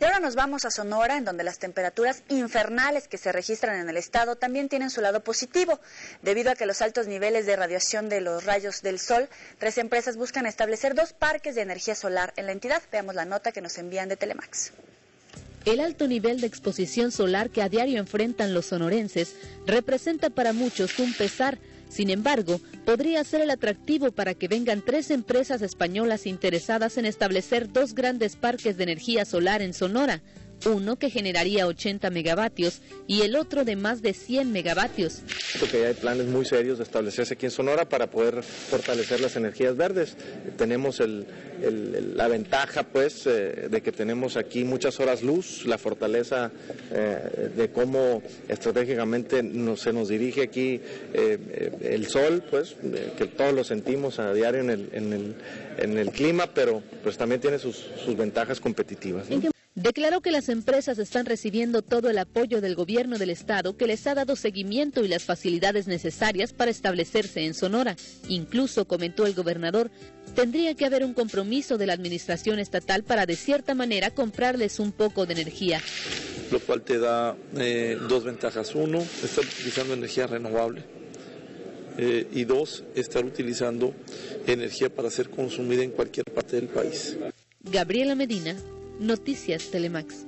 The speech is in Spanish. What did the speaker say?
Y ahora nos vamos a Sonora, en donde las temperaturas infernales que se registran en el estado también tienen su lado positivo. Debido a que los altos niveles de radiación de los rayos del sol, tres empresas buscan establecer dos parques de energía solar en la entidad. Veamos la nota que nos envían de Telemax. El alto nivel de exposición solar que a diario enfrentan los sonorenses representa para muchos un pesar. Sin embargo, podría ser el atractivo para que vengan tres empresas españolas interesadas en establecer dos grandes parques de energía solar en Sonora, uno que generaría 80 megavatios y el otro de más de 100 megavatios. Porque hay planes muy serios de establecerse aquí en Sonora para poder fortalecer las energías verdes. Tenemos la ventaja pues eh, de que tenemos aquí muchas horas luz, la fortaleza eh, de cómo estratégicamente se nos dirige aquí eh, el sol, pues que todos lo sentimos a diario en el, clima, pero pues también tiene sus, ventajas competitivas declaró que las empresas están recibiendo todo el apoyo del gobierno del estado que les ha dado seguimiento y las facilidades necesarias para establecerse en Sonora. Incluso, comentó el gobernador, tendría que haber un compromiso de la administración estatal para de cierta manera comprarles un poco de energía. Lo cual te da eh, dos ventajas. Uno, estar utilizando energía renovable. Eh, y dos, estar utilizando energía para ser consumida en cualquier parte del país. Gabriela Medina, Noticias Telemax.